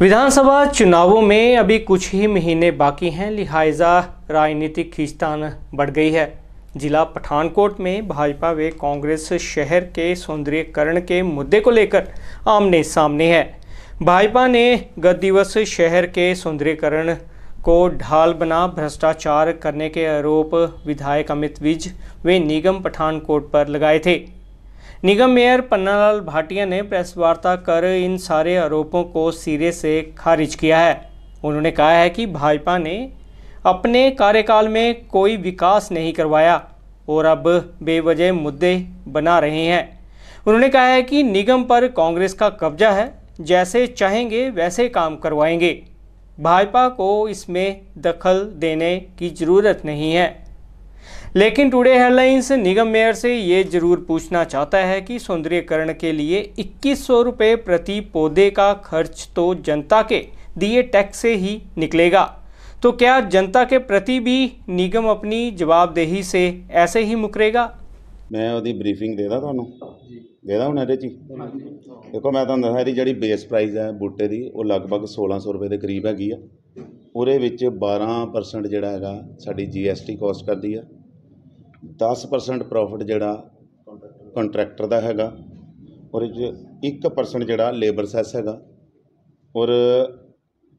विधानसभा चुनावों में अभी कुछ ही महीने बाकी हैं, लिहाजा राजनीतिक खींचतान बढ़ गई है। जिला पठानकोट में भाजपा व कांग्रेस शहर के सौंदर्यकरण के मुद्दे को लेकर आमने सामने है। भाजपा ने गत दिवस शहर के सौंदर्यकरण को ढाल बना भ्रष्टाचार करने के आरोप विधायक अमित विज व निगम पठानकोट पर लगाए थे। निगम मेयर पन्नालाल भाटिया ने प्रेस वार्ता कर इन सारे आरोपों को सिरे से खारिज किया है। उन्होंने कहा है कि भाजपा ने अपने कार्यकाल में कोई विकास नहीं करवाया और अब बेवजह मुद्दे बना रहे हैं। उन्होंने कहा है कि निगम पर कांग्रेस का कब्जा है, जैसे चाहेंगे वैसे काम करवाएँगे। भाजपा को इसमें दखल देने की ज़रूरत नहीं है। लेकिन टुडे हेडलाइंस निगम मेयर से ये जरूर पूछना चाहता है कि सौंदर्यकरण के लिए इक्कीस सौ रुपये प्रति पौधे का खर्च तो जनता के दिए टैक्स से ही निकलेगा तो क्या जनता के प्रति भी निगम अपनी जवाबदेही से ऐसे ही मुकरेगा ਮੈਂ ਉਹਦੀ ਬਰੀਫਿੰਗ ਦੇਦਾ ਤੁਹਾਨੂੰ ਦੇਦਾ ਹੁਣ ਇਹਦੇ 'ਚ ਹੀ? ਦੇਖੋ ਮੈਂ ਤੁਹਾਨੂੰ ਦੱਸਿਆ ਇਹਦੀ ਜਿਹੜੀ ਬੇਸ ਪ੍ਰਾਈਸ ਹੈ ਬੂਟੇ ਦੀ ਉਹ ਲਗਭਗ 1600 ਰੁਪਏ ਦੇ ਕਰੀਬ ਹੈਗੀ ਆ ਉਹਦੇ ਵਿੱਚ 12% ਜਿਹੜਾ ਹੈਗਾ ਸਾਡੀ ਜੀਐਸਟੀ ਕਾਸਟ ਕਰਦੀ ਆ 10% ਪ੍ਰੋਫਿਟ ਜਿਹੜਾ ਕੰਟਰੈਕਟਰ ਦਾ ਹੈਗਾ 'ਚ 1% ਜਿਹੜਾ ਲੇਬਰ ਸੈਸ ਹੈਗਾ ਔਰ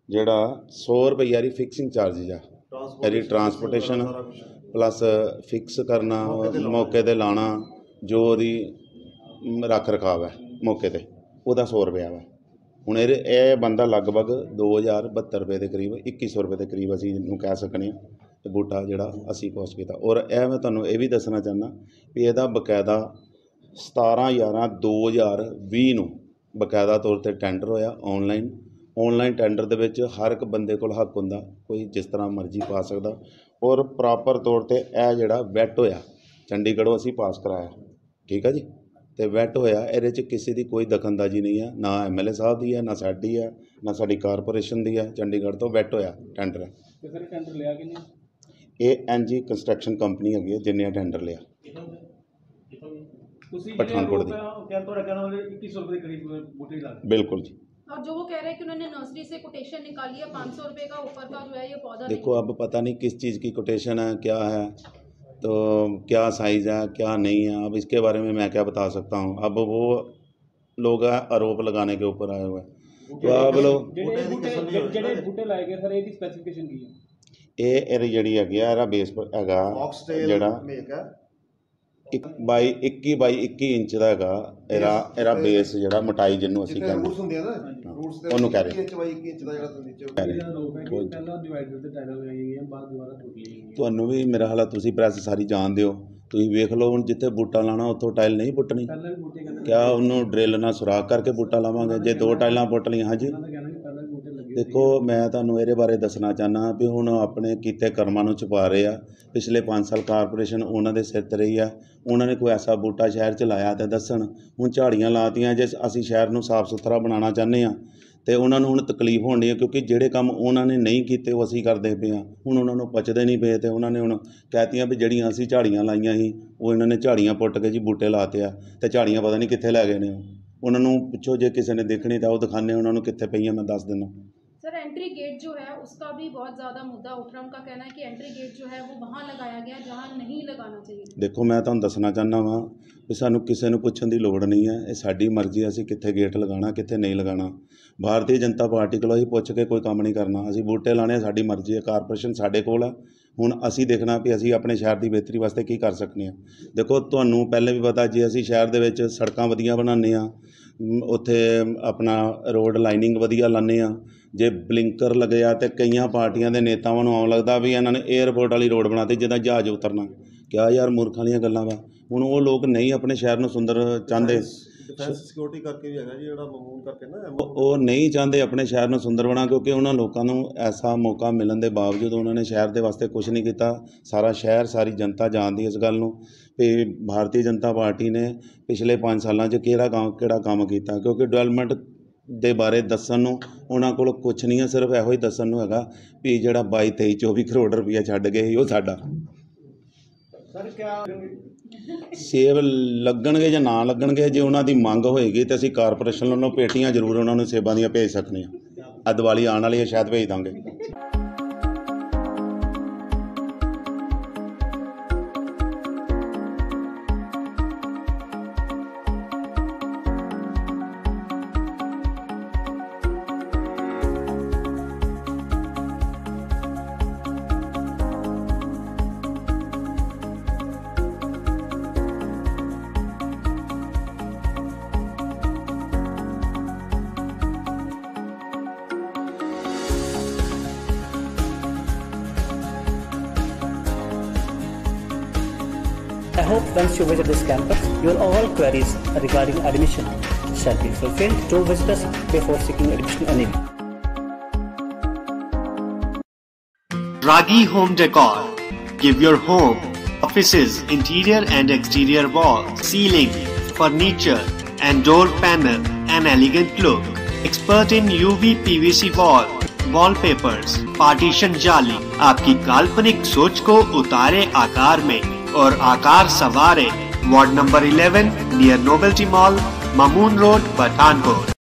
ਜਿਹੜਾ 100 ਰੁਪਈਆ ਦੀ ਫਿਕਸਿੰਗ ਚਾਰजेस ਆ। ਇਹਦੀ ਟਰਾਂਸਪੋਰਟੇਸ਼ਨ ਪਲੱਸ ਫਿਕਸ ਕਰਨਾ ਮੌਕੇ ਤੇ ਲਾਣਾ ਜੋ ਉਹਦੀ ਰੱਖ ਰਖਾਵ ਹੈ ਮੌਕੇ ਤੇ ਉਹਦਾ 100 ਰੁਪਇਆ ਵਾ। ਹੁਣ ਇਹ ਇਹ ਬੰਦਾ ਲਗਭਗ 2072 ਰੁਪਏ ਦੇ ਕਰੀਬ 2100 ਰੁਪਏ ਦੇ ਕਰੀਬ ਅਸੀਂ ਇਹਨੂੰ ਕਹਿ ਸਕਨੇ ਆ ਤੇ ਬੂਟਾ ਜਿਹੜਾ ਅਸੀਂ ਕੋਸਟ ਕੀਤਾ। ਔਰ ਇਹ ਮੈਂ ਤੁਹਾਨੂੰ ਇਹ ਵੀ ਦੱਸਣਾ ਚਾਹੁੰਦਾ ਵੀ ਇਹਦਾ ਬਕਾਇਦਾ 17 11 2020 ਨੂੰ ਬਕਾਇਦਾ ਤੌਰ ਤੇ ਟੈਂਡਰ ਹੋਇਆ ਆਨਲਾਈਨ ਆਨਲਾਈਨ ਟੈਂਡਰ ਦੇ ਵਿੱਚ ਹਰ ਇੱਕ ਬੰਦੇ ਕੋਲ ਹੱਕ ਹੁੰਦਾ, ਕੋਈ ਜਿਸ ਤਰ੍ਹਾਂ ਮਰਜ਼ੀ ਪਾ ਸਕਦਾ। ਔਰ ਪ੍ਰੋਪਰ ਤੌਰ ਤੇ ਇਹ ਜਿਹੜਾ ਵੈਟ ਹੋਇਆ, ਚੰਡੀਗੜ੍ਹੋਂ ਅਸੀਂ ਪਾਸ ਕਰਾਇਆ। ਠੀਕ ਆ ਜੀ? ਤੇ ਵੈਟ ਹੋਇਆ, ਇਹਦੇ 'ਚ ਕਿਸੇ ਦੀ ਕੋਈ ਦਖਲਅੰਦਾਜ਼ੀ ਨਹੀਂ ਹੈ ਨਾ ਐਮਐਲਏ ਸਾਹਿਬ ਦੀ ਹੈ ਨਾ ਸਾਡੀ ਹੈ ਨਾ ਸਾਡੀ ਕਾਰਪੋਰੇਸ਼ਨ ਦੀ ਹੈ ਚੰਡੀਗੜ੍ਹ ਤੋਂ ਵੈਟ ਹੋਇਆ ਟੈਂਡਰ ਤੇ ਫਿਰ ਟੈਂਡਰ ਲਿਆ ਕਿ ਨਹੀਂ A N G construction company ਹੈ जिन्हें टेंडर लिया पठानकोट दी बिल्कुल जी और जो वो कह रहे हैं कि उन्होंने नर्सरी से कोटेशन निकाली है पाँच सौ रुपये का ऊपर का जो है ये पौधा देखो अब पता नहीं किस चीज़ की कोटेशन है क्या है तो क्या साइज़ है क्या नहीं है अब इसके बारे में मैं क्या बता सकता हूँ अब वो लोग आरोप लगाने के ऊपर आए हुए हैं तो आप लोग ਇਹ ਇਹਦੀ ਜਿਹੜੀ ਹੈਗੀ ਆ ਇਹਦਾ ਬੇਸ ਹੈਗਾ ਫੌਕਸਟੇਲ ਜਿਹੜਾ ਮੇਕ ਹੈ ਇੱਕ ਬਾਈ 21 ਬਾਈ 21 ਇੰਚ ਦਾ ਹੈਗਾ ਇਹਦਾ ਇਹਦਾ ਬੇਸ ਜਿਹੜਾ ਮੋਟਾਈ ਜਿਹਨੂੰ ਅਸੀਂ ਜਿੱਥੇ ਕਹਿੰਦੇ ਰੂਟਸ ਹੁੰਦੇ ਆ ਨਾ ਰੂਟਸ ਦੇ ਉਹਨੂੰ ਕਹਿ ਰਹੇ। 21 ਇੰਚ ਬਾਈ 21 ਇੰਚ ਦਾ ਜਿਹੜਾ ਨੀਚੇ ਕਹਿ ਰਹੇ। ਕਿ ਕੋਈ- ਪਹਿਲਾਂ ਡਿਵਾਈਡਰ ਤੇ ਟਾਇਲਾਂ ਲਗਾਈਆਂ ਗਈਆਂ ਬਾਅਦ ਦੁਬਾਰਾ ਟੁੱਟ ਗਈਆਂ। ਤੁਹਾਨੂੰ ਵੀ ਮੇਰਾ ਹਾਲਾ ਤੁਸੀਂ ਪ੍ਰੈਸ ਸਾਰੀ ਜਾਣਦੇ ਹੋ ਤੁਸੀਂ ਵੇਖ ਲਓ ਹੁਣ ਜਿੱਥੇ ਬੂਟਾ ਲਾਣਾ ਉੱਥੋਂ ਟਾਈਲ ਨਹੀਂ ਪੁੱਟਣੀ। ਪਹਿਲਾਂ ਵੀ ਬੂਟੇ ਕਹਿੰਦੇ ਕਿਆ ਉਹਨੂੰ ਡਰਿਲ ਨਾਲ ਸੁਰਾਖ ਕਰਕੇ ਬੂਟਾ ਲਾਵਾਂਗੇ ਜੇ ਦੋ ਟਾਈਲਾਂ ਪੁੱਟ ਲਈਆਂ ਹਾਂਜੀ। ਉਹਨਾਂ ਦਾ ਕਹਿਣਾ ਕਿ ਪਹਿਲਾਂ ਵੀ ਬੂਟੇ ਲੱਗੇ ਦੇਖੋ, ਮੈਂ ਤੁਹਾਨੂੰ ਇਹਦੇ ਬਾਰੇ ਦੱਸਣਾ ਚਾਹਨਾ ਵੀ ਹੁਣ ਆਪਣੇ ਕੀਤੇ ਕਰਮਾਂ ਨੂੰ ਛੁਪਾ ਰਹੇ ਆ। ਪਿਛਲੇ 5 ਸਾਲ ਕਾਰਪੋਰੇਸ਼ਨ ਉਹਨਾਂ ਦੇ ਸਿਰ ਤੇ ਰਹੀ ਆ। ਉਹਨਾਂ ਨੇ ਕੋਈ ਐਸਾ ਬੂਟਾ ਸ਼ਹਿਰ 'ਚ ਲਾਇਆ ਤੇ ਦੱਸਣ। ਹੁਣ ਝਾੜੀਆਂ ਲਾਤੀਆਂ ਜੇ ਅਸੀਂ ਸ਼ਹਿਰ ਨੂੰ ਸਾਫ਼ ਸੁਥਰਾ ਬਣਾਉਣਾ ਚਾਹੁੰਦੇ ਆ ਤੇ ਉਹਨਾਂ ਨੂੰ ਹੁਣ ਤਕਲੀਫ ਹੋਣੀ ਹੈ ਕਿਉਂਕਿ ਜਿਹੜੇ ਕੰਮ ਉਹਨਾਂ ਨੇ ਨਹੀਂ ਕੀਤੇ ਉਹ ਅਸੀਂ ਕਰਦੇ ਪਏ ਆ ਹੁਣ ਉਹਨਾਂ ਨੂੰ ਪਚਦੇ ਨਹੀਂ ਪਏ ਤੇ ਉਹਨਾਂ ਨੇ ਹੁਣ ਕਹਿਤੀਆਂ ਵੀ ਜਿਹੜੀਆਂ ਅਸੀਂ ਝਾੜੀਆਂ ਲਾਈਆਂ ਸੀ, ਉਹ ਇਹਨਾਂ ਨੇ ਝਾੜੀਆਂ ਪੁੱਟ ਕੇ ਜੀ ਬੂਟੇ ਲਾਤੇ ਆ ਤੇ ਝਾੜੀਆਂ ਪਤਾ ਨਹੀਂ ਕਿੱਥੇ ਲੈ ਗਏ ਨੇ ਉਹ। ਉਹਨਾਂ ਨੂੰ ਪੁੱਛੋ ਜੇ ਕਿਸੇ ਨੇ ਦੇਖਣੀ ਤਾਂ ਉਹ ਦਿਖਾਣੇ ਉਹਨਾਂ ਨੂੰ ਕਿੱਥੇ ਪਈਆਂ ਮੈਂ ਦੱਸ ਦਿੰਦਾ। एंट्री गेट जो है उसका भी बहुत ज़्यादा मुद्दा उठ रहा है उनका कहना है कि एंट्री गेट जो है वो वहाँ लगाया गया जहाँ नहीं लगाना चाहिए ਦੇਖੋ ਮੈਂ ਤੁਹਾਨੂੰ ਦੱਸਣਾ ਚਾਹੁੰਦਾ ਵਾਂ ਵੀ ਸਾਨੂੰ ਕਿਸੇ ਨੂੰ ਪੁੱਛਣ ਦੀ ਲੋੜ ਨਹੀਂ ਹੈ ਇਹ ਸਾਡੀ ਮਰਜ਼ੀ ਹੈ ਅਸੀਂ ਕਿੱਥੇ ਗੇਟ ਲਗਾਉਣਾ ਕਿੱਥੇ ਨਹੀਂ ਲਗਾਉਣਾ ਭਾਰਤੀ ਜਨਤਾ ਪਾਰਟੀ ਕੋਲੋਂ ਅਸੀਂ ਪੁੱਛ ਕੇ ਕੋਈ ਕੰਮ ਨਹੀਂ ਕਰਨਾ ਅਸੀਂ ਬੂਟੇ ਲਾਣੇ ਸਾਡੀ ਮਰਜ਼ੀ ਹੈ ਕਾਰਪੋਰੇਸ਼ਨ ਸਾਡੇ ਕੋਲ ਆ ਹੁਣ ਅਸੀਂ ਦੇਖਣਾ ਵੀ ਅਸੀਂ ਆਪਣੇ ਸ਼ਹਿਰ ਦੀ ਬਿਹਤਰੀ ਵਾਸਤੇ ਕੀ ਕਰ ਸਕਨੇ ਆ ਦੇਖੋ ਤੁਹਾਨੂੰ ਪਹਿਲੇ ਵੀ ਪਤਾ ਜੇ ਅਸੀਂ ਸ਼ਹਿਰ ਦੇ ਵਿੱਚ ਸੜਕਾਂ ਵਧੀਆ ਬਣਾਉਂਦੇ ਆ ਉੱਥੇ ਆਪਣਾ ਰੋਡ ਲਾਈਨਿੰਗ ਵਧੀਆ ਲਾਉਂਦੇ ਹਾਂ। ਜੇ ਬਲਿੰਕਰ ਲੱਗਿਆ ਤੇ ਕਈਆਂ ਪਾਰਟੀਆਂ ਦੇ ਨੇਤਾਵਾਂ ਨੂੰ ਆਉਣ ਲੱਗਦਾ ਵੀ ਇਹਨਾਂ ਨੇ 에ਅਰਪੋਰਟ ਵਾਲੀ ਰੋਡ ਬਣਾਤੀ ਜਿੱਦਾਂ ਜਹਾਜ਼ ਉਤਰਨਾ। ਕਿਆ ਯਾਰ ਮੂਰਖਾਂ ਵਾਲੀਆਂ ਗੱਲਾਂ ਵਾ। ਹੁਣ ਉਹ ਲੋਕ ਨਹੀਂ ਆਪਣੇ ਸ਼ਹਿਰ ਨੂੰ ਸੁੰਦਰ ਚਾਹੁੰਦੇ। ਡਿਫੈਂਸ ਸਿਕਿਉਰਿਟੀ ਕਰਕੇ ਵੀ ਹੈਗਾ ਜੀ, ਜਿਹੜਾ ਮਾਮੂਨ ਕਰਕੇ ਨਾ ਉਹ ਉਹ ਨਹੀਂ ਚਾਹੁੰਦੇ ਆਪਣੇ ਸ਼ਹਿਰ ਨੂੰ ਸੁੰਦਰ ਬਣਾ, ਕਿਉਂਕਿ ਉਹਨਾਂ ਲੋਕਾਂ ਨੂੰ ਐਸਾ ਮੌਕਾ ਮਿਲਣ ਦੇ ਬਾਵਜੂਦ ਉਹਨਾਂ ਨੇ ਸ਼ਹਿਰ ਦੇ ਵਾਸਤੇ ਕੁਝ ਨਹੀਂ ਕੀਤਾ। ਸਾਰਾ ਸ਼ਹਿਰ, ਸਾਰੀ ਜਨਤਾ ਜਾਣਦੀ ਇਸ ਗੱਲ ਨੂੰ ਵੀ ਭਾਰਤੀ ਜਨਤਾ ਪਾਰਟੀ ਨੇ ਪਿਛਲੇ 5 ਸਾਲਾਂ 'ਚ ਕਿਹੜਾ ਕੰਮ ਕਿਹੜਾ ਕੰਮ ਕੀਤਾ? ਕਿਉਂਕਿ ਡਿਵੈਲਪਮੈਂਟ ਦੇ ਬਾਰੇ ਦੱਸਣ ਨੂੰ ਉਹਨਾਂ ਕੋਲ ਕੁਝ ਨਹੀਂ ਹੈ, ਸਿਰਫ ਇਹੋ ਹੀ ਦੱਸਣ ਨੂੰ ਹੈਗਾ ਵੀ ਜਿਹੜਾ 22 23 24 ਕਰੋੜ ਰੁਪਈਆ ਛੱਡ ਗਏ ਸੀ, ਉਹ ਸਾਡਾ। ਸਰ, ਕਿਆ ਸੇਬ ਲੱਗਣਗੇ ਜਾਂ ਨਾ ਲੱਗਣਗੇ, ਜੇ ਉਹਨਾਂ ਦੀ ਮੰਗ ਹੋਏਗੀ ਤੇ ਅਸੀਂ ਕਾਰਪੋਰੇਸ਼ਨ ਵੱਲੋਂ ਪੇਟੀਆਂ ਜ਼ਰੂਰ ਉਹਨਾਂ ਨੂੰ ਸੇਬਾਂ ਦੀਆਂ ਭੇਜ ਸਕਦੇ ਹਾਂ ਆ ਦੀਵਾਲੀ ਆਉਣ ਵਾਲੀ ਹੈ, ਸ਼ਾਇਦ ਭੇਜ ਦਾਂਗੇ। Hope once you visit this campus, your all queries regarding admission shall be fulfilled. Do visit us before seeking admission anywhere. Ragi Home Decor. Give your home, offices, interior and exterior walls, ceiling, furniture, and door panel an elegant look. Expert in UV PVC wall, wallpapers, partition जाली आपकी काल्पनिक सोच को उतारे आकार में और आकार सवारे ward number 11 near Novelty Mall Mamun road Pathankot